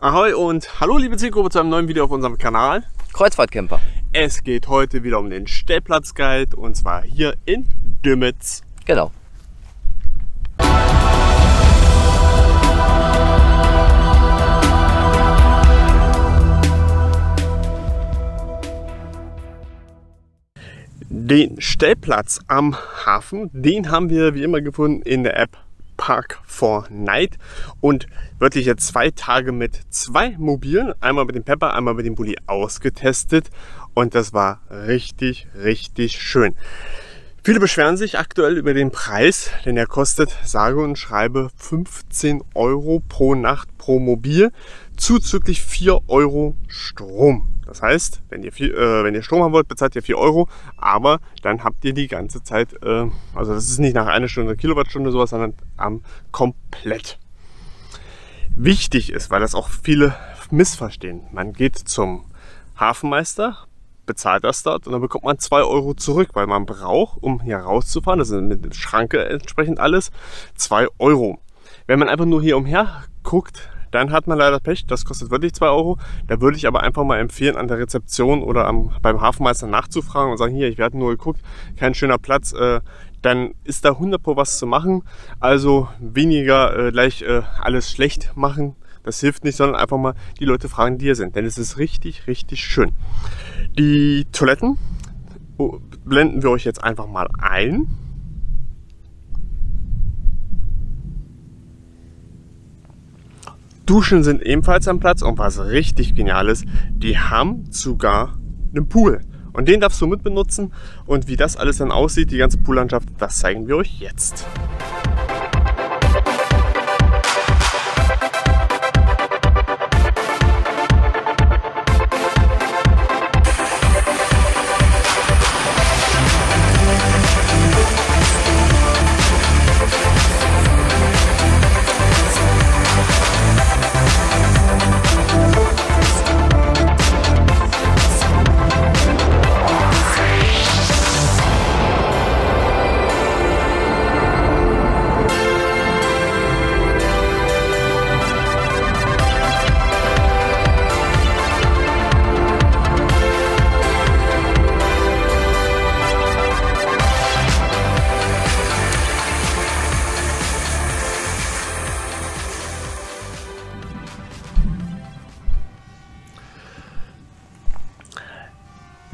Ahoi und hallo liebe Zielgruppe zu einem neuen Video auf unserem Kanal. Kreuzfahrtcamper. Es geht heute wieder um den Stellplatzguide und zwar hier in Dümmitz. Genau. Den Stellplatz am Hafen, den haben wir wie immer gefunden in der App Park for Night und wirklich jetzt zwei Tage mit zwei Mobilen, einmal mit dem Pepper, einmal mit dem Bulli ausgetestet. Und das war richtig, richtig schön. Viele beschweren sich aktuell über den Preis, denn er kostet sage und schreibe 15 Euro pro Nacht pro Mobil, zuzüglich 4 Euro Strom. Das heißt, wenn ihr, viel, äh, wenn ihr Strom haben wollt, bezahlt ihr 4 Euro, aber dann habt ihr die ganze Zeit, äh, also das ist nicht nach einer Stunde, Kilowattstunde sowas, sondern am komplett. Wichtig ist, weil das auch viele missverstehen. Man geht zum Hafenmeister, bezahlt das dort und dann bekommt man 2 Euro zurück, weil man braucht, um hier rauszufahren, das ist mit Schranke entsprechend alles, 2 Euro. Wenn man einfach nur hier umher guckt, dann hat man leider Pech, das kostet wirklich 2 Euro. Da würde ich aber einfach mal empfehlen, an der Rezeption oder am, beim Hafenmeister nachzufragen und sagen, hier, ich werde nur geguckt, kein schöner Platz, äh, dann ist da 100 Pro was zu machen. Also weniger äh, gleich äh, alles schlecht machen, das hilft nicht, sondern einfach mal die Leute fragen, die hier sind. Denn es ist richtig, richtig schön. Die Toiletten oh, blenden wir euch jetzt einfach mal ein. Duschen sind ebenfalls am Platz und was richtig genial ist, die haben sogar einen Pool. Und den darfst du mit benutzen. Und wie das alles dann aussieht, die ganze Poollandschaft, das zeigen wir euch jetzt.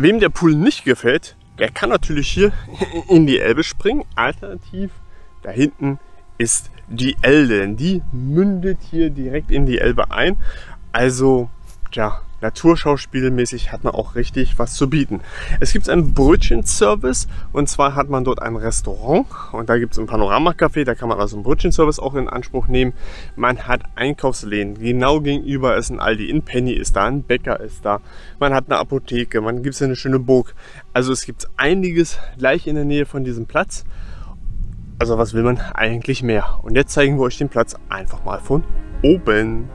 Wem der Pool nicht gefällt, der kann natürlich hier in die Elbe springen. Alternativ da hinten ist die Elde, denn die mündet hier direkt in die Elbe ein. Also, ja, naturschauspielmäßig hat man auch richtig was zu bieten. Es gibt einen Brötchenservice und zwar hat man dort ein Restaurant und da gibt es ein Panoramacafé, da kann man also einen Brötchenservice auch in Anspruch nehmen. Man hat Einkaufsläden, genau gegenüber ist ein Aldi, in Penny ist da, ein Bäcker ist da, man hat eine Apotheke, man gibt eine schöne Burg. Also es gibt einiges gleich in der Nähe von diesem Platz. Also was will man eigentlich mehr? Und jetzt zeigen wir euch den Platz einfach mal von oben.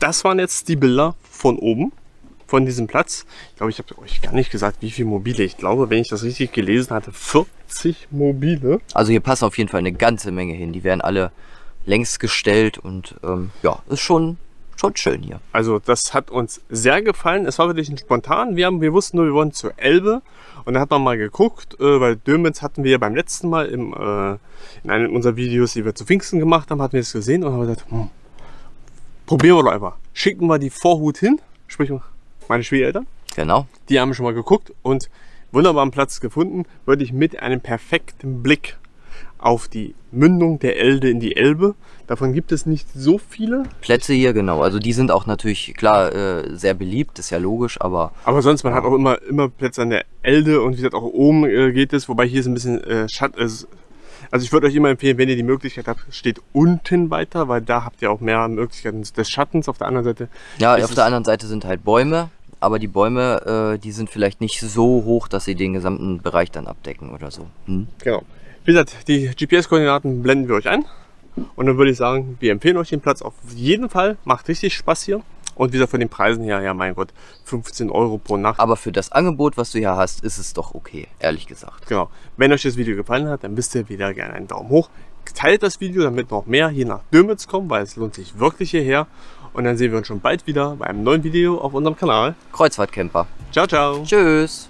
Das waren jetzt die Bilder von oben, von diesem Platz. Ich glaube, ich habe euch gar nicht gesagt, wie viele Mobile. Ich glaube, wenn ich das richtig gelesen hatte, 40 Mobile. Also hier passen auf jeden Fall eine ganze Menge hin. Die werden alle längs gestellt und ähm, ja, ist schon, schon schön hier. Also das hat uns sehr gefallen. Es war wirklich ein spontan. Wir, haben, wir wussten nur, wir wollen zur Elbe. Und dann hat man mal geguckt, äh, weil Dömitz hatten wir beim letzten Mal im, äh, in einem unserer Videos, die wir zu Pfingsten gemacht haben, hatten wir es gesehen und haben gesagt, hm, probieren wir doch einfach. Schicken wir die Vorhut hin, sprich meine Schwiegereltern. Genau. Die haben schon mal geguckt und wunderbaren Platz gefunden, wirklich mit einem perfekten Blick auf die Mündung der Elde in die Elbe. Davon gibt es nicht so viele. Plätze hier, genau. Also die sind auch natürlich, klar, äh, sehr beliebt, ist ja logisch, aber... Aber sonst, man ja. hat auch immer, immer Plätze an der Elde und wie gesagt, auch oben äh, geht es, wobei hier ist ein bisschen äh, Schatten... Also ich würde euch immer empfehlen, wenn ihr die Möglichkeit habt, steht unten weiter, weil da habt ihr auch mehr Möglichkeiten des Schattens. Auf der anderen Seite... Ja, auf der anderen Seite sind halt Bäume, aber die Bäume, äh, die sind vielleicht nicht so hoch, dass sie den gesamten Bereich dann abdecken oder so. Hm? Genau. Wie gesagt, die GPS-Koordinaten blenden wir euch ein. Und dann würde ich sagen, wir empfehlen euch den Platz auf jeden Fall. Macht richtig Spaß hier. Und wie gesagt, von den Preisen her, ja mein Gott, 15 Euro pro Nacht. Aber für das Angebot, was du hier hast, ist es doch okay, ehrlich gesagt. Genau. Wenn euch das Video gefallen hat, dann wisst ihr wieder gerne einen Daumen hoch. Teilt das Video, damit noch mehr hier nach Dürmitz kommen, weil es lohnt sich wirklich hierher. Und dann sehen wir uns schon bald wieder bei einem neuen Video auf unserem Kanal. Kreuzfahrtcamper. Ciao, ciao. Tschüss.